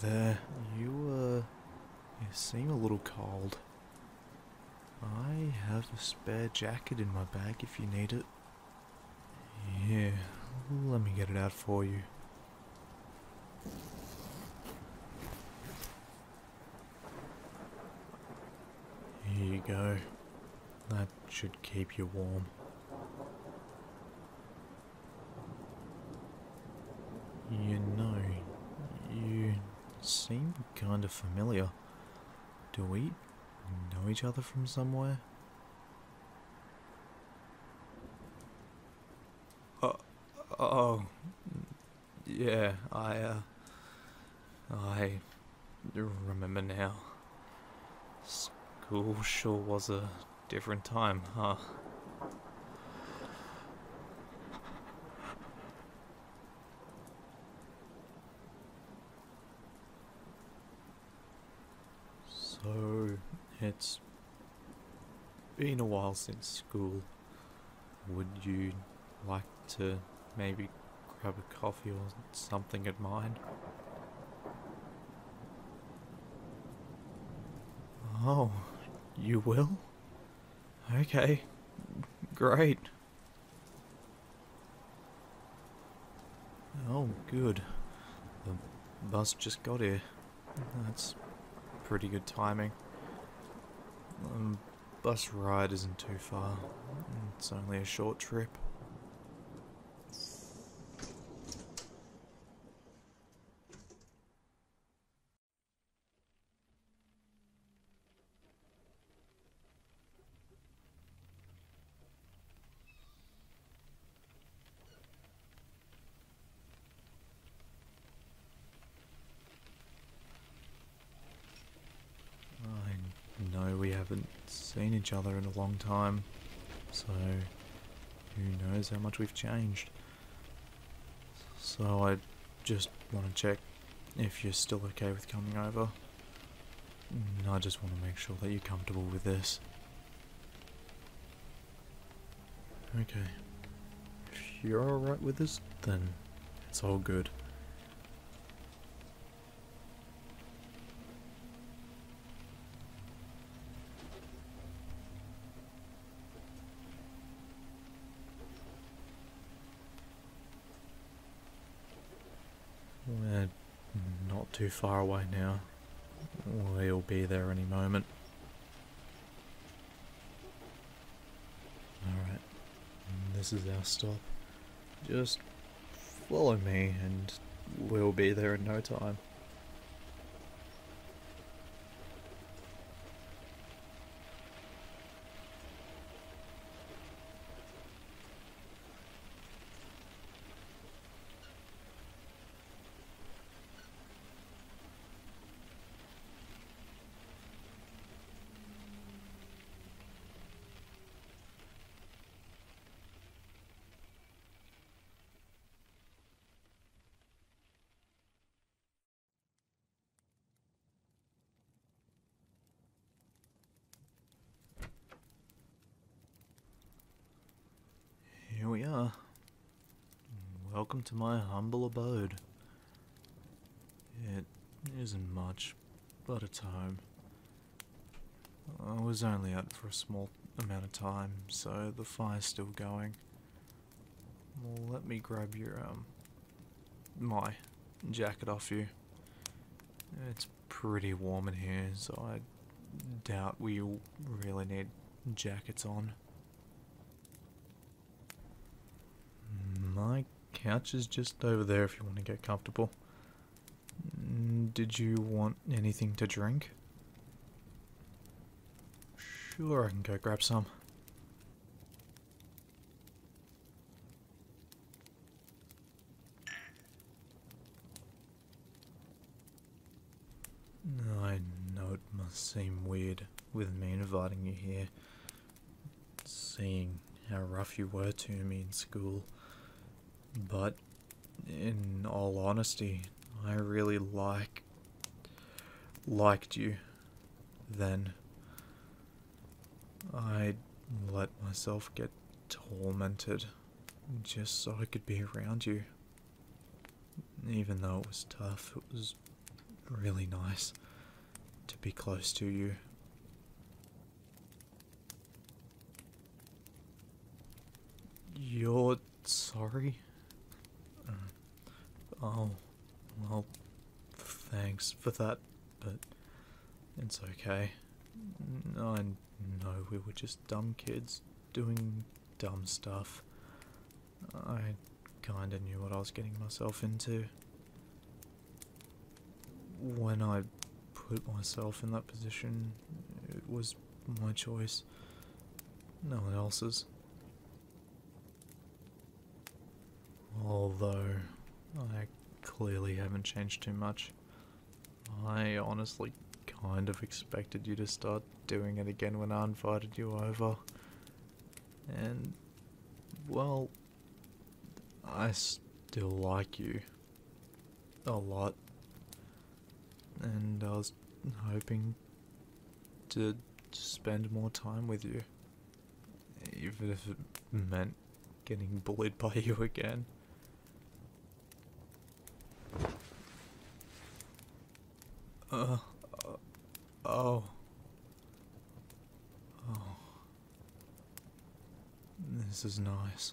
there. You, uh, you seem a little cold. I have a spare jacket in my bag if you need it. Yeah, let me get it out for you. Here you go. That should keep you warm. You know, kind of familiar. Do we know each other from somewhere? Oh, oh, yeah, I, uh, I remember now. School sure was a different time, huh? So, it's been a while since school. Would you like to maybe grab a coffee or something at mine? Oh, you will? Okay, great. Oh, good. The bus just got here. That's pretty good timing. Um, bus ride isn't too far. It's only a short trip. I know we haven't seen each other in a long time, so who knows how much we've changed. So I just want to check if you're still okay with coming over. Mm, I just want to make sure that you're comfortable with this. Okay. If you're alright with this, then it's all good. We're not too far away now. We'll be there any moment. Alright, this is our stop. Just follow me and we'll be there in no time. Here we are. Welcome to my humble abode. It isn't much, but it's home. I was only out for a small amount of time, so the fire's still going. Well, let me grab your, um, my jacket off you. It's pretty warm in here, so I doubt we really need jackets on. My couch is just over there if you want to get comfortable. Mm, Did you want anything to drink? Sure, I can go grab some. I know it must seem weird with me inviting you here, seeing how rough you were to me in school. But in all honesty, I really like liked you then. I let myself get tormented just so I could be around you. Even though it was tough, it was really nice to be close to you. You're sorry? Oh, well, thanks for that, but it's okay. I know we were just dumb kids doing dumb stuff. I kinda knew what I was getting myself into. When I put myself in that position, it was my choice, no one else's. Although, I clearly haven't changed too much. I honestly kind of expected you to start doing it again when I invited you over. And, well, I still like you. A lot. And I was hoping to spend more time with you. Even if it meant getting bullied by you again. Uh, oh. Oh. This is nice.